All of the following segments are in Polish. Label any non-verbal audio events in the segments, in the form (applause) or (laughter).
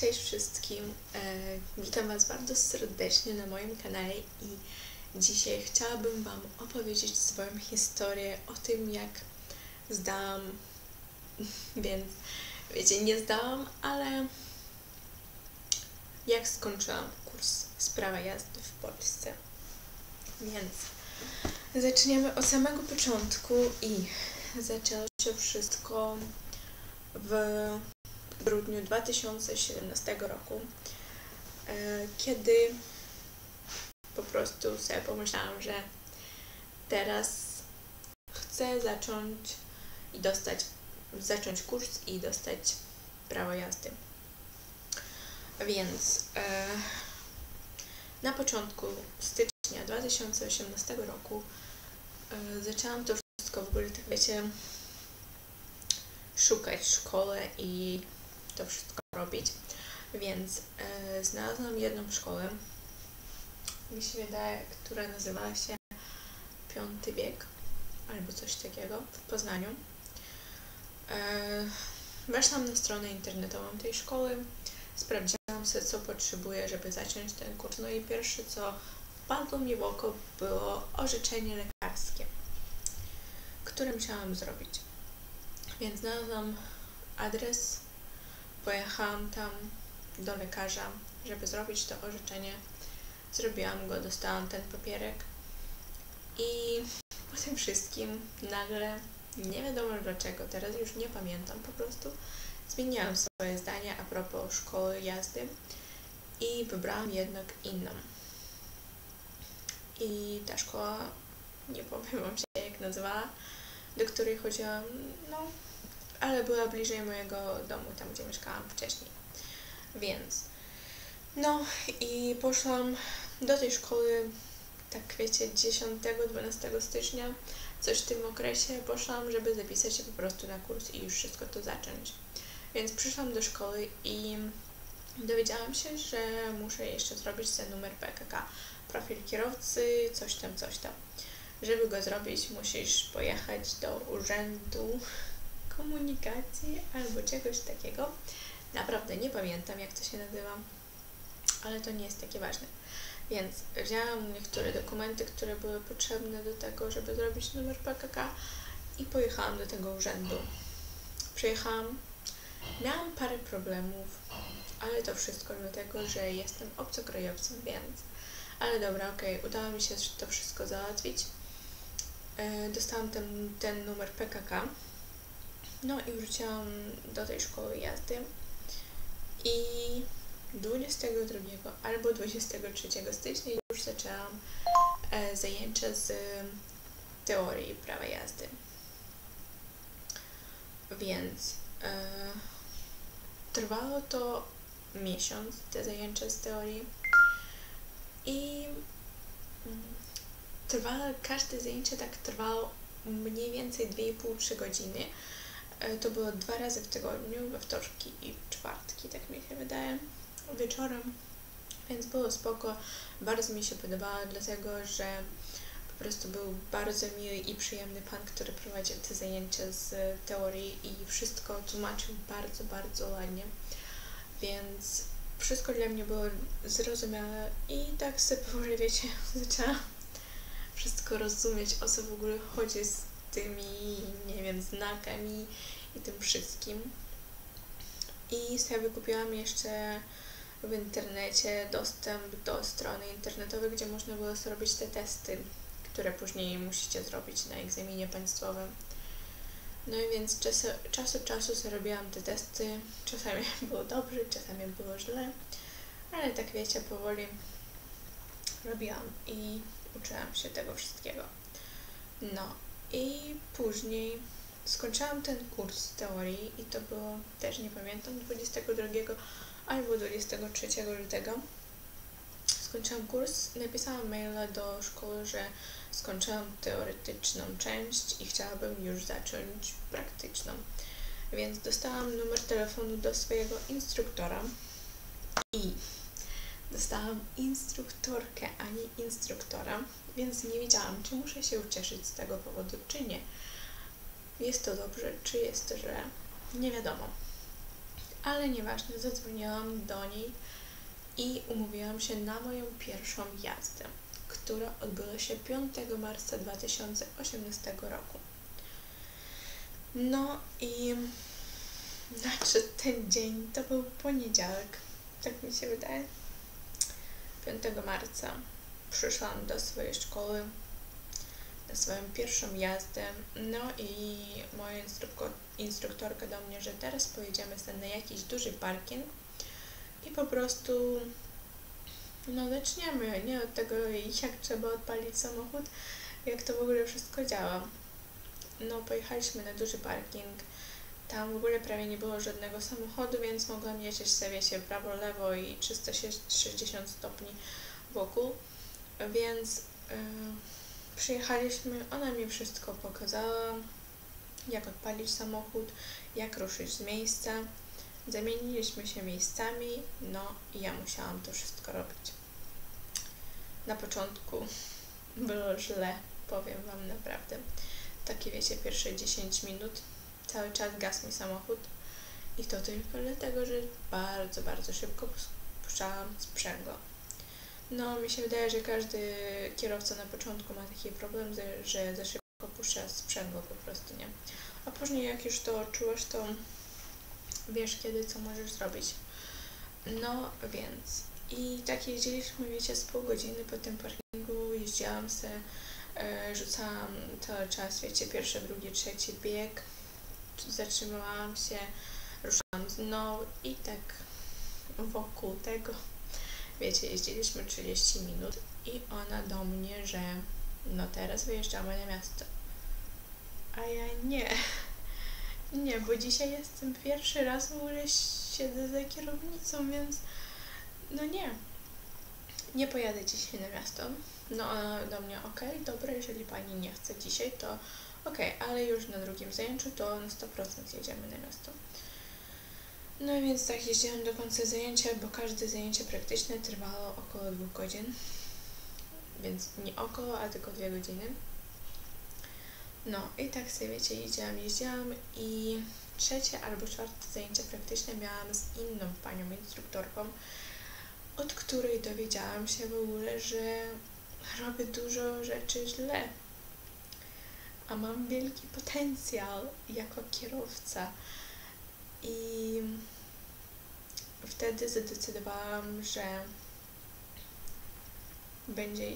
Cześć wszystkim, e, witam Was bardzo serdecznie na moim kanale i dzisiaj chciałabym Wam opowiedzieć swoją historię o tym, jak zdałam, (laughs) więc wiecie, nie zdałam, ale jak skończyłam kurs z prawa jazdy w Polsce. Więc zaczniemy od samego początku i zaczęło się wszystko w grudniu 2017 roku, e, kiedy po prostu sobie pomyślałam, że teraz chcę zacząć i dostać, zacząć kurs i dostać prawo jazdy. Więc e, na początku stycznia 2018 roku e, zaczęłam to wszystko w ogóle, tak wiecie, szukać szkoły i to wszystko robić. Więc e, znalazłam jedną szkołę, mi się wydaje, która nazywała się Piąty Wiek albo coś takiego w Poznaniu. E, weszłam na stronę internetową tej szkoły, sprawdziłam sobie, co potrzebuję, żeby zacząć ten kurs. No i pierwsze, co wpadło mi w oko, było orzeczenie lekarskie, które musiałam zrobić. Więc znalazłam adres Pojechałam tam do lekarza, żeby zrobić to orzeczenie. Zrobiłam go, dostałam ten papierek i po tym wszystkim nagle, nie wiadomo dlaczego, teraz już nie pamiętam po prostu, zmieniłam swoje zdanie a propos szkoły jazdy i wybrałam jednak inną. I ta szkoła, nie powiem wam się jak nazywała, do której chodziłam, no ale była bliżej mojego domu, tam gdzie mieszkałam wcześniej. Więc no i poszłam do tej szkoły, tak wiecie, 10-12 stycznia, coś w tym okresie poszłam, żeby zapisać się po prostu na kurs i już wszystko to zacząć. Więc przyszłam do szkoły i dowiedziałam się, że muszę jeszcze zrobić ten numer PKK, profil kierowcy, coś tam, coś tam. Żeby go zrobić, musisz pojechać do urzędu komunikacji albo czegoś takiego. Naprawdę nie pamiętam, jak to się nazywa, ale to nie jest takie ważne. Więc wzięłam niektóre dokumenty, które były potrzebne do tego, żeby zrobić numer PKK i pojechałam do tego urzędu. Przyjechałam, miałam parę problemów, ale to wszystko dlatego, że jestem obcokrajowcem, więc... Ale dobra, okej, okay, udało mi się to wszystko załatwić. E, dostałam ten, ten numer PKK no i wróciłam do tej szkoły jazdy i 22 albo 23 stycznia już zaczęłam e, zajęcia z teorii prawa jazdy. Więc e, trwało to miesiąc, te zajęcia z teorii i mm, trwało, każde zajęcie tak trwało mniej więcej 2,5-3 godziny. E, to było dwa razy w tygodniu, we wtorki i czwartki, tak mi się wydaje, wieczorem. Więc było spoko, bardzo mi się podobało, dlatego że po prostu był bardzo miły i przyjemny pan, który prowadził te zajęcia z teorii i wszystko tłumaczył bardzo, bardzo ładnie. Więc wszystko dla mnie było zrozumiałe i tak sobie (laughs) powoli, wiecie, zaczęłam wszystko rozumieć, o co w ogóle chodzi z tymi, nie wiem, znakami i tym wszystkim. I sobie wykupiłam jeszcze w internecie dostęp do strony internetowej, gdzie można było zrobić te testy, które później musicie zrobić na egzaminie państwowym. No i więc czasu, czasu czasu sobie robiłam te testy. Czasami (laughs) było dobrze, czasami było źle, ale tak wiecie, powoli robiłam i uczyłam się tego wszystkiego. No i później skończyłam ten kurs teorii i to było, też nie pamiętam, 22 albo 23 lutego. Skończyłam kurs, napisałam maila do szkoły, że skończyłam teoretyczną część i chciałabym już zacząć praktyczną. Więc dostałam numer telefonu do swojego instruktora i dostałam instruktorkę, a nie instruktora, więc nie wiedziałam, czy muszę się ucieszyć z tego powodu, czy nie. Jest to dobrze, czy jest źle, nie wiadomo. Ale nieważne, zadzwoniłam do niej i umówiłam się na moją pierwszą jazdę, która odbyła się 5 marca 2018 roku. No i znaczy ten dzień to był poniedziałek, tak mi się wydaje. 5 marca przyszłam do swojej szkoły na swoją pierwszą jazdę. No i moja instruktorka do mnie, że teraz pojedziemy sobie na jakiś duży parking i po prostu no zaczniemy, nie od tego jak trzeba odpalić samochód, jak to w ogóle wszystko działa. No pojechaliśmy na duży parking, tam w ogóle prawie nie było żadnego samochodu, więc mogłam jeździć sobie się prawo, lewo i 360 stopni wokół, więc yy, przyjechaliśmy, ona mi wszystko pokazała, jak odpalić samochód, jak ruszyć z miejsca. Zamieniliśmy się miejscami, no i ja musiałam to wszystko robić. Na początku było źle, powiem Wam naprawdę. Takie wiecie, pierwsze 10 minut cały czas gasł mi samochód i to tylko dlatego, że bardzo, bardzo szybko puszczałam sprzęgło. No, mi się wydaje, że każdy kierowca na początku ma taki problem, że za szybko puszcza sprzęgło po prostu, nie? A później jak już to czułeś, to wiesz kiedy, co możesz zrobić. No, więc i tak jeździliśmy, wiecie, z pół godziny po tym parkingu, jeździłam se, e, rzucałam cały czas, wiecie, pierwszy, drugi, trzeci bieg, zatrzymałam się, ruszałam znowu i tak wokół tego, wiecie, jeździliśmy 30 minut i ona do mnie, że no teraz wyjeżdżamy na miasto. A ja nie. (laughs) Nie, bo dzisiaj jestem pierwszy raz w ogóle siedzę za kierownicą, więc no nie. Nie pojadę dzisiaj na miasto. No ona do mnie, okej, okay, dobra, jeżeli pani nie chce dzisiaj, to okay, ale już na drugim zajęciu to na 100% jedziemy na miasto. No więc tak jeździłam do końca zajęcia, bo każde zajęcie praktyczne trwało około dwóch godzin. Więc nie około, a tylko dwie godziny. No i tak sobie wiecie, jeździłam, jeździłam i trzecie albo czwarte zajęcie praktyczne miałam z inną panią instruktorką, od której dowiedziałam się w ogóle, że robię dużo rzeczy źle. A mam wielki potencjał jako kierowca. I wtedy zadecydowałam, że będzie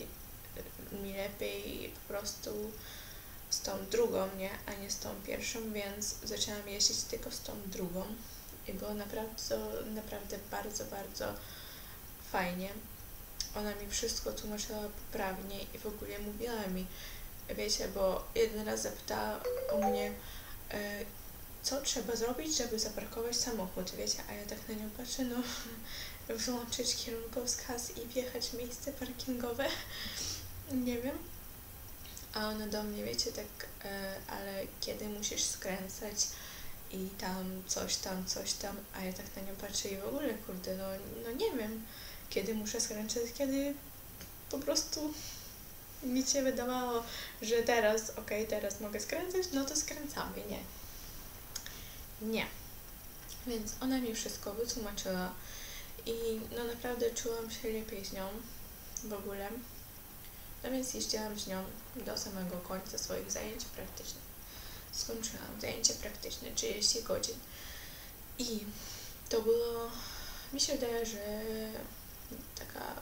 mi lepiej po prostu z tą drugą, nie, a nie z tą pierwszą, więc zaczęłam jeździć tylko z tą drugą i było naprawdę, naprawdę bardzo, bardzo fajnie. Ona mi wszystko tłumaczyła poprawnie i w ogóle mówiła mi, wiecie, bo jeden raz zapytała o mnie, e, co trzeba zrobić, żeby zaparkować samochód, wiecie, a ja tak na nią patrzę, no (laughs) wyłączyć kierunkowskaz i wjechać w miejsce parkingowe, (laughs) nie wiem. A ona do mnie, wiecie, tak, e, ale kiedy musisz skręcać i tam coś tam, coś tam, a ja tak na nią patrzę i w ogóle, kurde, no, no nie wiem, kiedy muszę skręcać, kiedy po prostu mi się wydawało, że teraz, okay, teraz mogę skręcać, no to skręcamy, nie. Nie. Więc ona mi wszystko wytłumaczyła i no naprawdę czułam się lepiej z nią w ogóle. No więc jeździłam z nią do samego końca swoich zajęć praktycznych. Skończyłam zajęcie praktyczne 30 godzin. I to było, mi się wydaje, że taka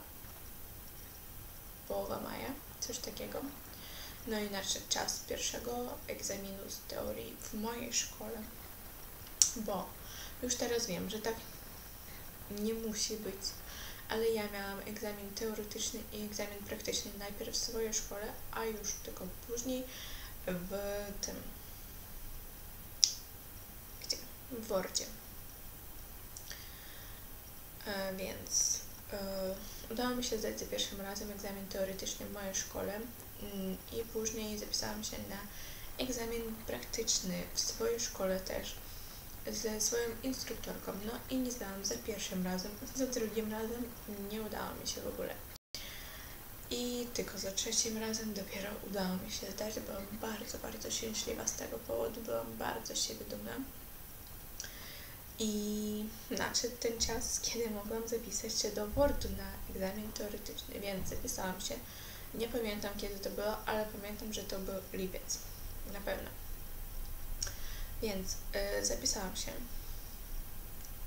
połowa maja, coś takiego. No i nadszedł czas pierwszego egzaminu z teorii w mojej szkole, bo już teraz wiem, że tak nie musi być ale ja miałam egzamin teoretyczny i egzamin praktyczny najpierw w swojej szkole, a już tylko później w tym, gdzie? W Wordzie. E, więc udało mi się zdać za pierwszym razem egzamin teoretyczny w mojej szkole mm, i później zapisałam się na egzamin praktyczny w swojej szkole też ze swoją instruktorką, no i nie zdałam za pierwszym razem, za drugim razem nie udało mi się w ogóle. I tylko za trzecim razem dopiero udało mi się zdać, byłam bardzo, bardzo szczęśliwa z tego powodu, byłam bardzo siebie dumna. I nadszedł ten czas, kiedy mogłam zapisać się do WORD-u na egzamin teoretyczny, więc zapisałam się. Nie pamiętam kiedy to było, ale pamiętam, że to był lipiec. Na pewno. Więc yy, zapisałam się.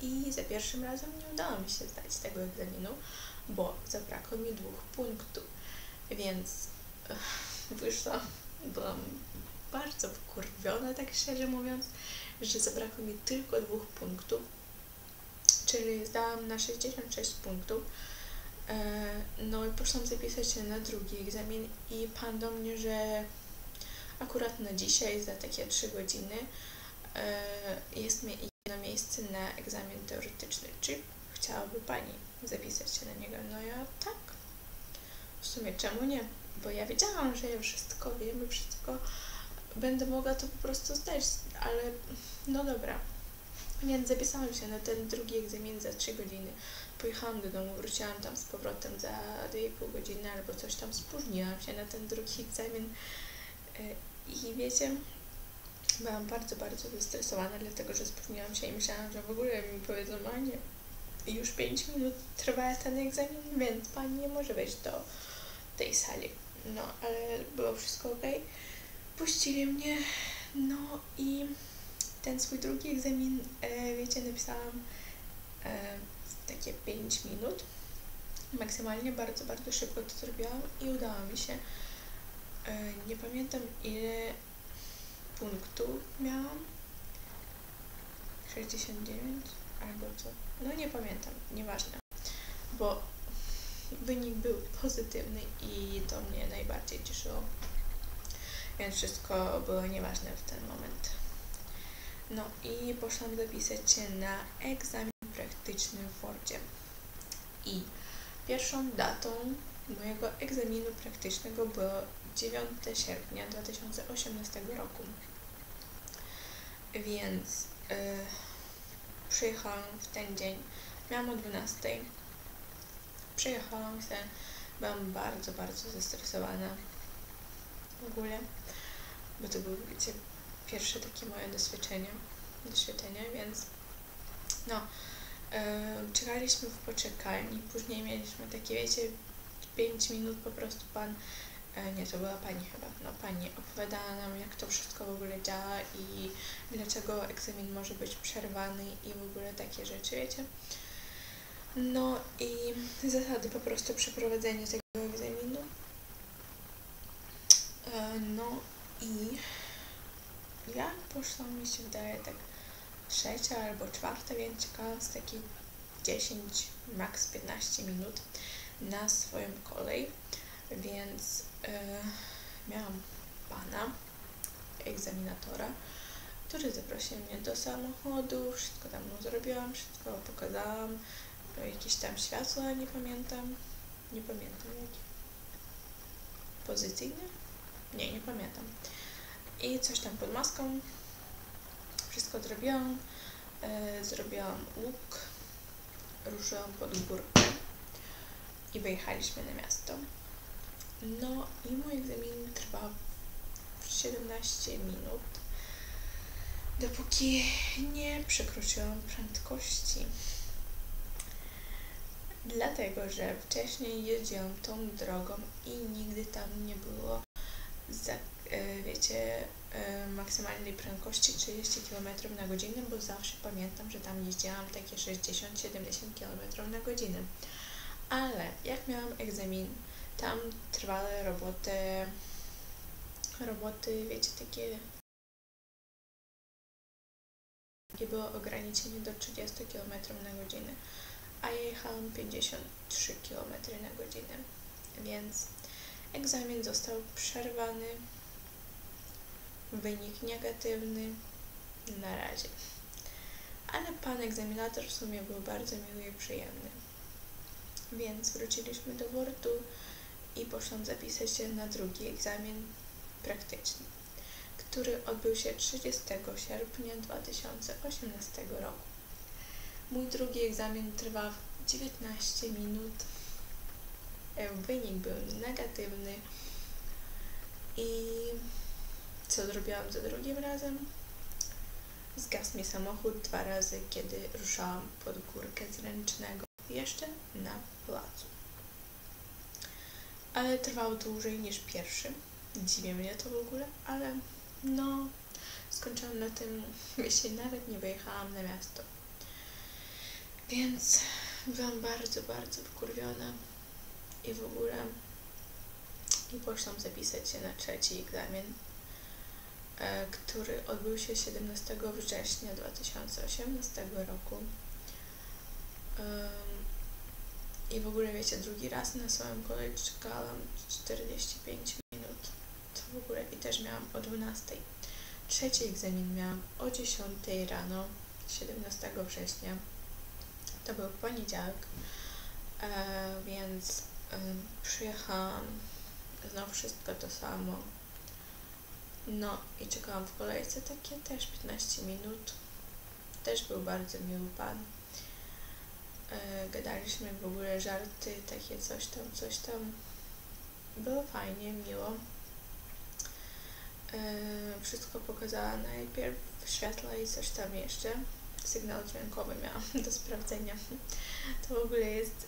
I za pierwszym razem nie udało mi się zdać tego egzaminu, bo zabrakło mi dwóch punktów. Więc (laughs) wyszłam, byłam bardzo wkurwiona, tak szczerze mówiąc, że zabrakło mi tylko dwóch punktów, czyli zdałam na 66 punktów. E, no i poszłam zapisać się na drugi egzamin i pan do mnie, że akurat na dzisiaj za takie 3 godziny e, jest mi jedno miejsce na egzamin teoretyczny. Czy chciałaby Pani zapisać się na niego? No ja tak. W sumie czemu nie? Bo ja wiedziałam, że ja wszystko wiem i wszystko będę mogła to po prostu zdać, ale no dobra. Więc zapisałam się na ten drugi egzamin za 3 godziny. Pojechałam do domu, wróciłam tam z powrotem za 2,5 godziny albo coś tam. Spóźniłam się na ten drugi egzamin. E, I wiecie, byłam bardzo, bardzo zestresowana, dlatego że spóźniłam się i myślałam, że w ogóle mi powiedzą, a nie, już 5 minut trwa ten egzamin, więc pani nie może wejść do tej sali. No, ale było wszystko ok. Puścili mnie, no i ten swój drugi egzamin, e, wiecie, napisałam e, takie 5 minut. Maksymalnie bardzo, bardzo szybko to zrobiłam i udało mi się. E, nie pamiętam ile punktów miałam. 69 albo co. No nie pamiętam, nieważne. Bo wynik był pozytywny i to mnie najbardziej cieszyło. Więc wszystko było nieważne w ten moment. No i poszłam zapisać się na egzamin praktyczny w Wordzie. I pierwszą datą mojego egzaminu praktycznego było 9 sierpnia 2018 roku. Więc yy, przyjechałam w ten dzień. Miałam o 12. Przyjechałam się, byłam bardzo, bardzo zestresowana w ogóle, bo to było, wiecie, pierwsze takie moje doświadczenie, doświadczenie, więc no, yy, czekaliśmy w poczekalni, później mieliśmy takie, wiecie, 5 minut po prostu pan, yy, nie, to była pani chyba, no pani opowiadała nam, jak to wszystko w ogóle działa i dlaczego egzamin może być przerwany i w ogóle takie rzeczy, wiecie. No i zasady po prostu przeprowadzenia tego egzaminu. Yy, no i ja poszłam, mi się wydaje, tak trzecia albo czwarta, więc czekałam z takich 10, maks 15 minut na swoją kolej, więc yy, miałam pana, egzaminatora, który zaprosił mnie do samochodu, wszystko tam mu zrobiłam, wszystko pokazałam, jakieś tam światła, nie pamiętam, nie pamiętam jakie. Pozycyjne? Nie, nie pamiętam i coś tam pod maską. Wszystko zrobiłam. E, zrobiłam łuk, ruszyłam pod górkę i wyjechaliśmy na miasto. No i mój egzamin trwał 17 minut, dopóki nie przekroczyłam prędkości. Dlatego, że wcześniej jeździłam tą drogą i nigdy tam nie było za E, wiecie, e, maksymalnej prędkości 30 km na godzinę, bo zawsze pamiętam, że tam jeździłam takie 60-70 km na godzinę. Ale jak miałam egzamin, tam trwale roboty, roboty, wiecie, takie i było ograniczenie do 30 km na godzinę, a jechałam 53 km na godzinę, więc egzamin został przerwany wynik negatywny na razie. Ale pan egzaminator w sumie był bardzo miły i przyjemny. Więc wróciliśmy do WORD-u i poszłam zapisać się na drugi egzamin praktyczny, który odbył się 30 sierpnia 2018 roku. Mój drugi egzamin trwał 19 minut. Wynik był negatywny i co zrobiłam za drugim razem? zgasł mi samochód dwa razy, kiedy ruszałam pod górkę zręcznego, jeszcze na placu. Ale trwało dłużej niż pierwszy. Dziwi mnie to w ogóle, ale no, skończyłam na tym, (laughs) jeśli nawet nie wyjechałam na miasto. Więc byłam bardzo, bardzo wkurwiona i w ogóle i poszłam zapisać się na trzeci egzamin, e, który odbył się 17 września 2018 roku. I w ogóle wiecie, drugi raz na swoją kolej czekałam 45 minut. To w ogóle i też miałam o 12. Trzeci egzamin miałam o 10 rano 17 września. To był poniedziałek, e, więc przyjechałam, znowu wszystko to samo. No i czekałam w kolejce takie też 15 minut. Też był bardzo miły pan. E, gadaliśmy w ogóle żarty, takie coś tam, coś tam. Było fajnie, miło. E, wszystko pokazała najpierw w świetle i coś tam jeszcze. Sygnał dźwiękowy miałam (laughs) do sprawdzenia. To w ogóle jest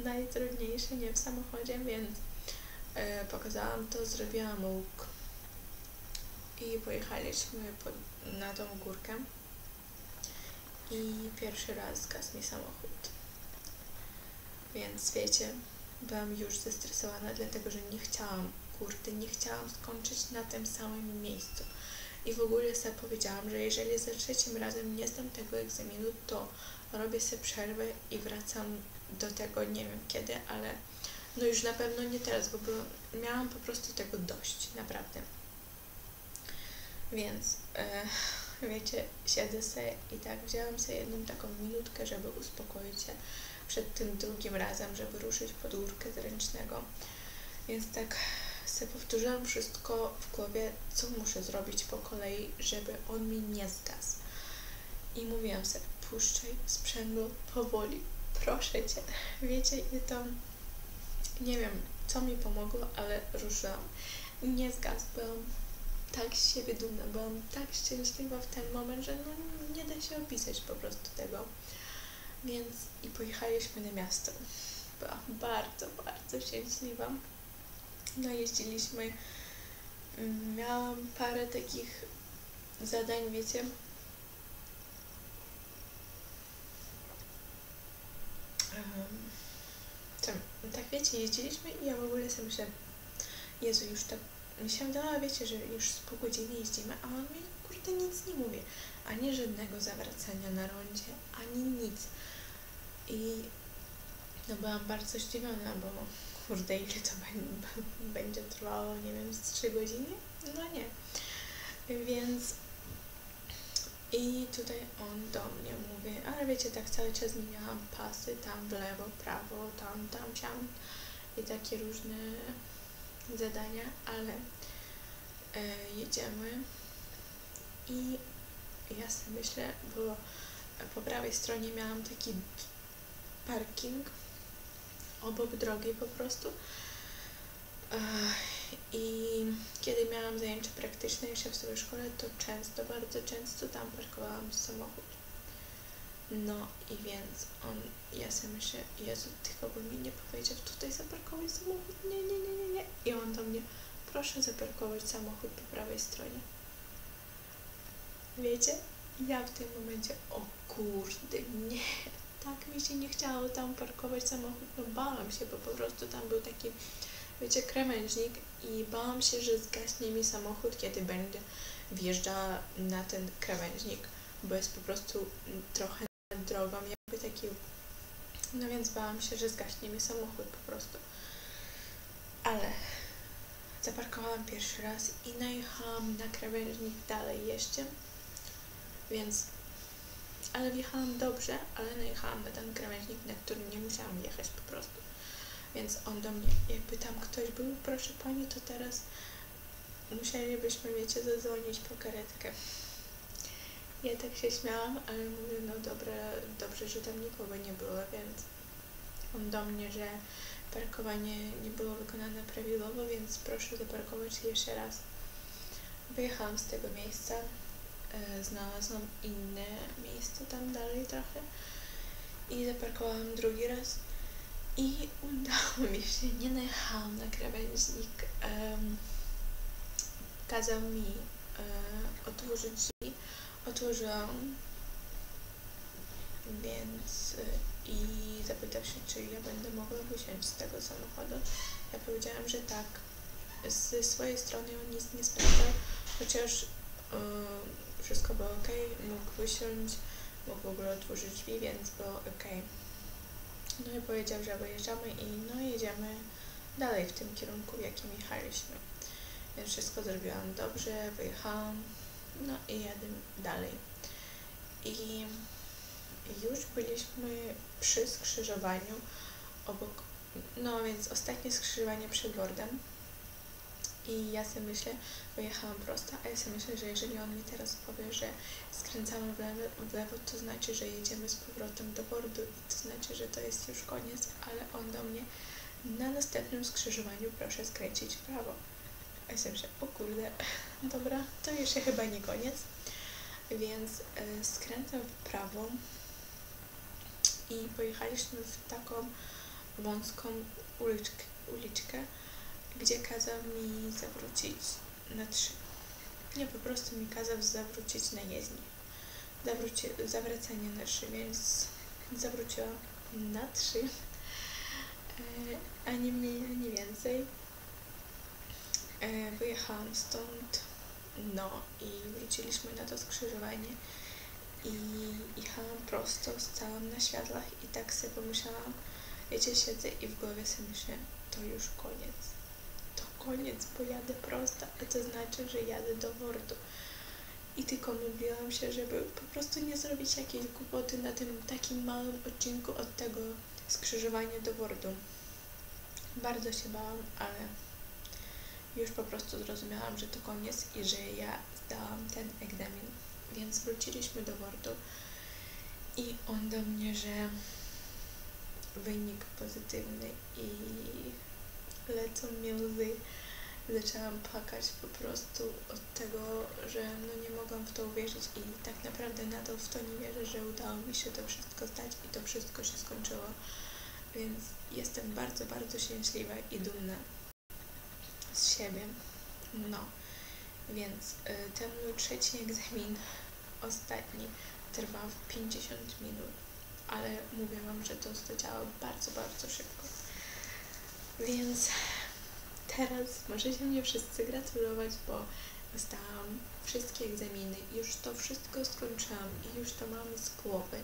najtrudniejsze nie w samochodzie, więc e, pokazałam to, zrobiłam łuk i pojechaliśmy pod, na tą górkę i pierwszy raz zgasł mi samochód. Więc wiecie, byłam już zestresowana, dlatego że nie chciałam, kurde, nie chciałam skończyć na tym samym miejscu. I w ogóle sobie powiedziałam, że jeżeli za trzecim razem nie zdam tego egzaminu, to robię sobie przerwę i wracam do tego, nie wiem kiedy, ale no już na pewno nie teraz, bo miałam po prostu tego dość, naprawdę. Więc... E, (laughs) wiecie, siedzę sobie i tak wzięłam sobie jedną taką minutkę, żeby uspokoić się przed tym drugim razem, żeby ruszyć pod górkę zręcznego. Więc tak sobie powtórzyłam wszystko w głowie, co muszę zrobić po kolei, żeby on mi nie zgasł. I mówiłam sobie, puszczaj sprzęgło powoli, proszę Cię. Wiecie, i to nie wiem, co mi pomogło, ale ruszyłam. Nie zgasł, byłam tak z siebie dumna, byłam tak szczęśliwa w ten moment, że no nie da się opisać po prostu tego. Więc i pojechaliśmy na miasto. Byłam bardzo, bardzo szczęśliwa. No jeździliśmy, mm, miałam parę takich zadań, wiecie, um, tak wiecie, jeździliśmy i ja w ogóle sobie myślę, Jezu, już tak mi się wydawało, wiecie, że już z pół godziny jeździmy, a on mi kurde nic nie mówi. Ani żadnego zawracania na rondzie, ani nic. I no byłam bardzo zdziwiona, bo kurde, ile to będzie trwało, nie wiem, z trzy godziny? No nie. Więc i tutaj on do mnie mówi, ale wiecie, tak cały czas zmieniałam pasy, tam w lewo, prawo, tam, tam, tam. I takie różne zadania, ale e, jedziemy. I ja sobie myślę, bo po prawej stronie miałam taki parking obok drogi po prostu i kiedy miałam zajęcia praktyczne jeszcze w swojej szkole, to często, bardzo często tam parkowałam samochód. No i więc on, ja sobie myślę, Jezu, tylko by mi nie powiedział tutaj zaparkować samochód, nie, nie, nie, nie, nie. I on do mnie, proszę zaparkować samochód po prawej stronie. Wiecie, ja w tym momencie, o kurde, nie, tak mi się nie chciało tam parkować samochód, no bałam się, bo po prostu tam był taki, wiecie, krawężnik i bałam się, że zgaśnie mi samochód, kiedy będę wjeżdżała na ten krawężnik, bo jest po prostu trochę drogą, jakby taki, no więc bałam się, że zgaśnie mi samochód po prostu. Ale zaparkowałam pierwszy raz i najechałam na krawężnik dalej jeszcze, więc, ale wjechałam dobrze, ale najechałam na ten krawężnik, na którym nie musiałam jechać po prostu. Więc on do mnie, jakby tam ktoś był, proszę pani, to teraz musielibyśmy, wiecie, zadzwonić po karetkę. Ja tak się śmiałam, ale mówię, no dobra, dobrze, że tam nikogo nie było, więc on do mnie, że parkowanie nie było wykonane prawidłowo, więc proszę zaparkować jeszcze raz. Wyjechałam z tego miejsca, e, znalazłam inne miejsce tam dalej trochę i zaparkowałam drugi raz i udało mi się, nie najechałam na krawężnik. Um, kazał mi e, otworzyć drzwi, otworzyłam, więc e, i zapytał się, czy ja będę mogła wysiąść z tego samochodu. Ja powiedziałam, że tak. Z swojej strony on nic nie sprawdzał, chociaż e, wszystko było ok, mógł wysiąść, mógł w ogóle otworzyć drzwi, więc było ok. No i powiedział, że wyjeżdżamy i no jedziemy dalej w tym kierunku, w jakim jechaliśmy. Więc wszystko zrobiłam dobrze, wyjechałam, no i jadę dalej. I już byliśmy przy skrzyżowaniu obok, no więc ostatnie skrzyżowanie przed bordem. I ja sobie myślę, bo jechałam prosto, a ja sobie myślę, że jeżeli on mi teraz powie, że skręcamy w lewo, w lewo, to znaczy, że jedziemy z powrotem do bordu i to znaczy, że to jest już koniec, ale on do mnie na następnym skrzyżowaniu proszę skręcić w prawo. A ja sobie myślę, o kurde, (laughs) dobra, to jeszcze chyba nie koniec. Więc y, skręcam w prawo i pojechaliśmy w taką wąską uliczkę, uliczkę gdzie kazał mi zawrócić na trzy. Nie, po prostu mi kazał zawrócić na jezdnię. Zawróci, zawracanie na trzy, więc zawróciłam na trzy, e, ani mniej, ani więcej. E, wyjechałam stąd, no i wróciliśmy na to skrzyżowanie i jechałam prosto, stałam na światłach i tak sobie pomyślałam, wiecie, siedzę i w głowie sobie myślę, to już koniec koniec, bo jadę prosto, a to znaczy, że jadę do Wordu. I tylko modliłam się, żeby po prostu nie zrobić jakiejś głupoty na tym takim małym odcinku od tego skrzyżowania do Wordu. Bardzo się bałam, ale już po prostu zrozumiałam, że to koniec i że ja zdałam ten egzamin. Więc wróciliśmy do Wordu i on do mnie, że wynik pozytywny i lecą mi łzy. Zaczęłam płakać po prostu od tego, że no nie mogłam w to uwierzyć i tak naprawdę nadal w to nie wierzę, że udało mi się to wszystko zdać i to wszystko się skończyło. Więc jestem bardzo, bardzo szczęśliwa i dumna z siebie. No, więc y, ten mój trzeci egzamin, ostatni, trwał 50 minut, ale mówię Wam, że to zleciało bardzo, bardzo szybko. Więc teraz możecie mnie wszyscy gratulować, bo zdałam wszystkie egzaminy, już to wszystko skończyłam i już to mam z głowy.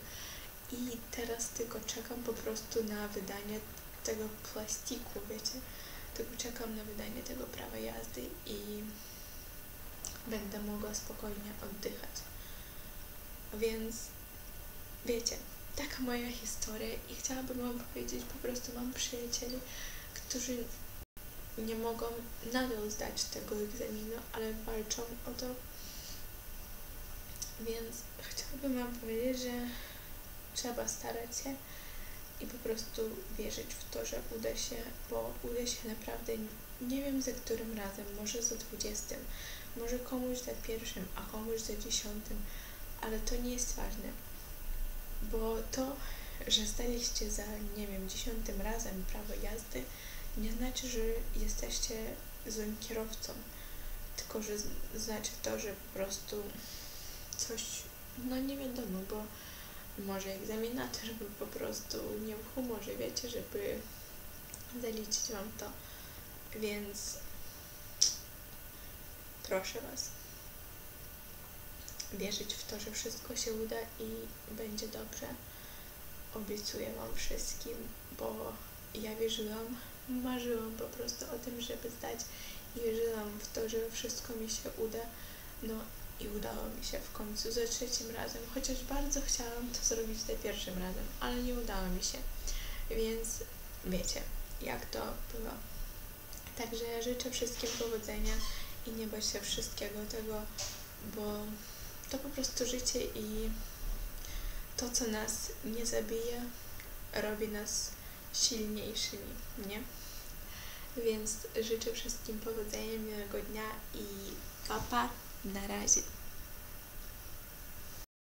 I teraz tylko czekam po prostu na wydanie tego plastiku, wiecie? Tylko czekam na wydanie tego prawa jazdy i będę mogła spokojnie oddychać. Więc wiecie, taka moja historia i chciałabym Wam powiedzieć, po prostu mam przyjacieli, którzy nie mogą nadal zdać tego egzaminu, ale walczą o to. Więc chciałabym Wam powiedzieć, że trzeba starać się i po prostu wierzyć w to, że uda się, bo uda się naprawdę, nie wiem za którym razem, może za dwudziestym, może komuś za pierwszym, a komuś za dziesiątym, ale to nie jest ważne, bo to, że zdaliście za, nie wiem, dziesiątym razem prawo jazdy, nie znaczy, że jesteście złym kierowcą, tylko że znaczy to, że po prostu coś, no nie wiadomo, bo może egzaminator był po prostu nie w humorze, wiecie, żeby zaliczyć Wam to. Więc proszę Was wierzyć w to, że wszystko się uda i będzie dobrze. Obiecuję Wam wszystkim, bo ja wierzyłam, marzyłam po prostu o tym, żeby zdać i wierzyłam w to, że wszystko mi się uda. No i udało mi się w końcu za trzecim razem, chociaż bardzo chciałam to zrobić za pierwszym razem, ale nie udało mi się. Więc wiecie, jak to bywa. Także życzę wszystkim powodzenia i nie bać się wszystkiego tego, bo to po prostu życie i to, co nas nie zabije, robi nas silniejszymi, nie? Więc życzę wszystkim powodzenia, miłego dnia i papa, na razie.